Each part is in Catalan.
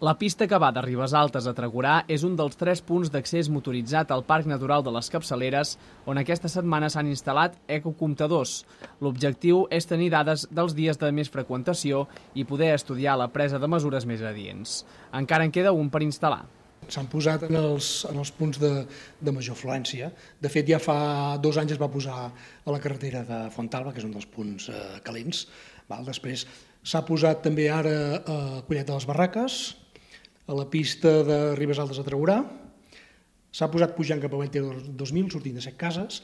La pista que va de Ribes Altes a Tregurà és un dels tres punts d'accés motoritzat al Parc Natural de les Capçaleres, on aquesta setmana s'han instal·lat ecocomptadors. L'objectiu és tenir dades dels dies de més freqüentació i poder estudiar la presa de mesures més adients. Encara en queda un per instal·lar. S'han posat en els, en els punts de, de major afluència. De fet, ja fa dos anys es va posar a la carretera de Fontalba, que és un dels punts eh, calents. Val? Després s'ha posat també ara a Collet de les Barraques, a la pista de Ribes Altes a Traurà, s'ha posat pujant cap a Venter 2000, sortint de set cases,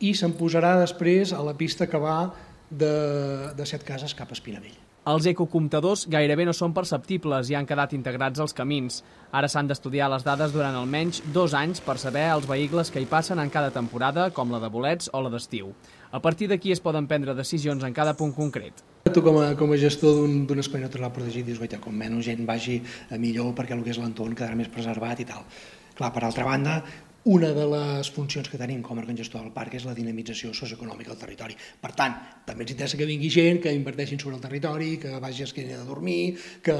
i se'n posarà després a la pista que va de, de set cases cap a Espinavell. Els ecocomptadors gairebé no són perceptibles i han quedat integrats als camins. Ara s'han d'estudiar les dades durant almenys dos anys per saber els vehicles que hi passen en cada temporada, com la de bolets o la d'estiu. A partir d'aquí es poden prendre decisions en cada punt concret. Tu com a, com a gestor d'un espai natural protegit dius, guaita, com menys gent vagi a millor perquè el que és l'entorn quedarà més preservat i tal. Clar, per altra banda, una de les funcions que tenim com a gestor del parc és la dinamització socioeconòmica del territori. Per tant, també ens interessa que vingui gent, que inverteixin sobre el territori, que vagi a esquena de dormir, que,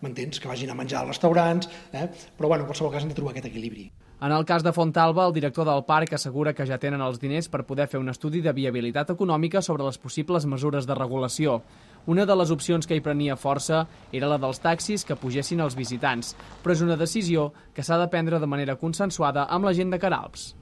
m'entens, que vagin a menjar als restaurants, eh? però bueno, en qualsevol cas hem de trobar aquest equilibri. En el cas de Fontalba, el director del parc assegura que ja tenen els diners per poder fer un estudi de viabilitat econòmica sobre les possibles mesures de regulació. Una de les opcions que hi prenia força era la dels taxis que pugessin els visitants, però és una decisió que s'ha de prendre de manera consensuada amb la gent de Caralps.